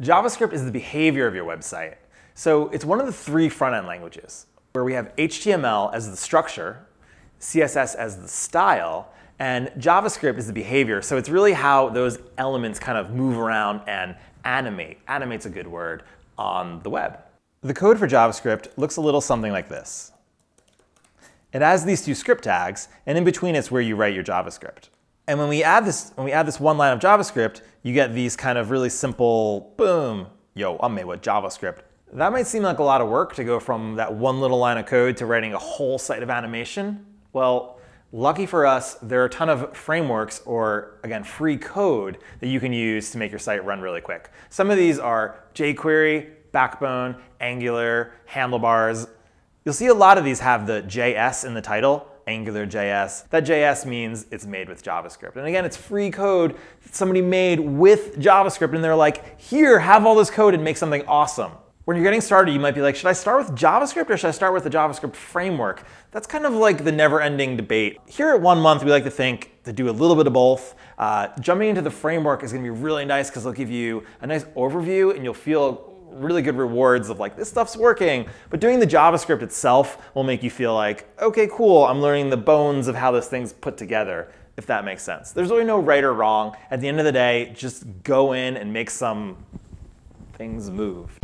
JavaScript is the behavior of your website. So it's one of the three front-end languages where we have HTML as the structure, CSS as the style, and JavaScript is the behavior. So it's really how those elements kind of move around and animate. Animate's a good word on the web. The code for JavaScript looks a little something like this. It has these two script tags, and in between it's where you write your JavaScript. And when we add this, when we add this one line of JavaScript, you get these kind of really simple, boom, yo, I'm made with JavaScript. That might seem like a lot of work to go from that one little line of code to writing a whole site of animation. Well, lucky for us, there are a ton of frameworks or, again, free code that you can use to make your site run really quick. Some of these are jQuery, Backbone, Angular, Handlebars. You'll see a lot of these have the JS in the title, Angular JS. That JS means it's made with JavaScript. And again, it's free code that somebody made with JavaScript and they're like, here, have all this code and make something awesome. When you're getting started, you might be like, should I start with JavaScript or should I start with the JavaScript framework? That's kind of like the never-ending debate. Here at One Month, we like to think to do a little bit of both. Uh, jumping into the framework is gonna be really nice because it'll give you a nice overview and you'll feel really good rewards of like, this stuff's working. But doing the JavaScript itself will make you feel like, okay, cool, I'm learning the bones of how this thing's put together, if that makes sense. There's really no right or wrong. At the end of the day, just go in and make some things move.